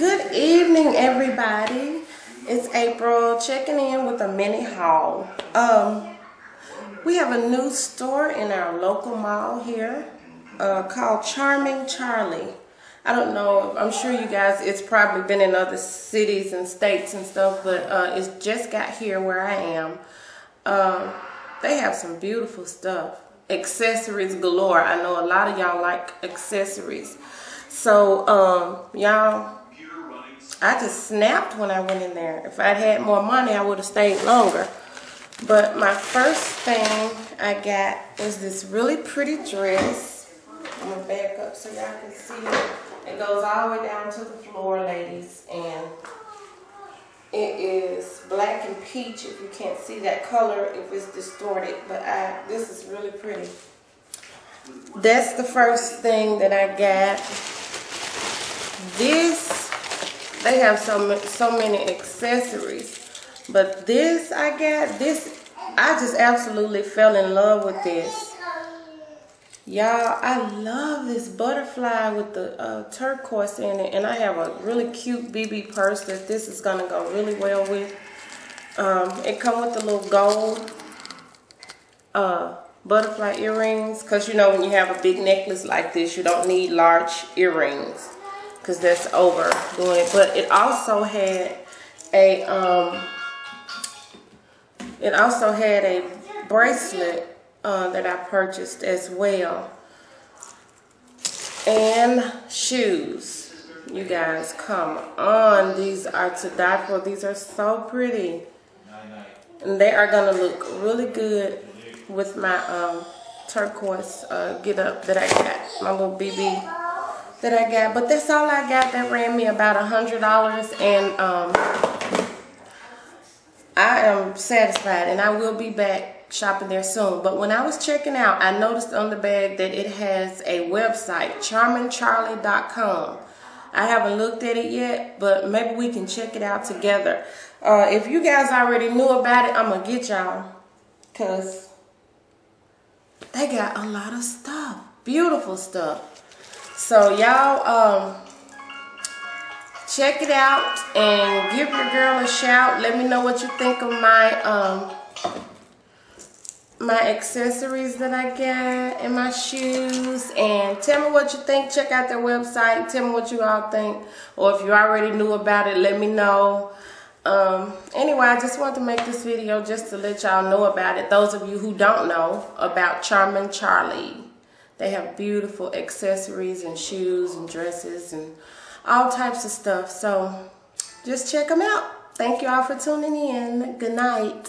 Good evening, everybody. It's April checking in with a mini haul. Um, we have a new store in our local mall here uh, called Charming Charlie. I don't know. I'm sure you guys. It's probably been in other cities and states and stuff, but uh, it's just got here where I am. Um, they have some beautiful stuff, accessories galore. I know a lot of y'all like accessories. So, um, y'all, I just snapped when I went in there. If I'd had more money, I would have stayed longer. But my first thing I got was this really pretty dress. I'm to back up so y'all can see it. It goes all the way down to the floor, ladies. And it is black and peach if you can't see that color if it's distorted. But I, this is really pretty. That's the first thing that I got. This they have so so many accessories. But this I got this I just absolutely fell in love with this. Y'all I love this butterfly with the uh, turquoise in it. And I have a really cute BB purse that this is gonna go really well with. Um, it come with the little gold uh, butterfly earrings. Because you know when you have a big necklace like this you don't need large earrings because that's over doing it. But it also had a um, it also had a bracelet uh, that I purchased as well, and shoes. You guys, come on! These are to die for. These are so pretty, and they are gonna look really good with my um, turquoise uh, get up that I got. My little BB that I got. But that's all I got. That ran me about a $100. And um, I am satisfied. And I will be back shopping there soon. But when I was checking out, I noticed on the bag that it has a website, charmingcharlie.com. I haven't looked at it yet, but maybe we can check it out together. Uh, if you guys already knew about it, I'm going to get y'all. Because they got a lot of stuff. Beautiful stuff. So y'all um, check it out and give your girl a shout. Let me know what you think of my um, my accessories that I got and my shoes and tell me what you think. Check out their website. Tell me what you all think. Or if you already knew about it, let me know. Um, anyway, I just want to make this video just to let y'all know about it. Those of you who don't know about Charming Charlie. They have beautiful accessories and shoes and dresses and all types of stuff. So just check them out. Thank you all for tuning in. Good night.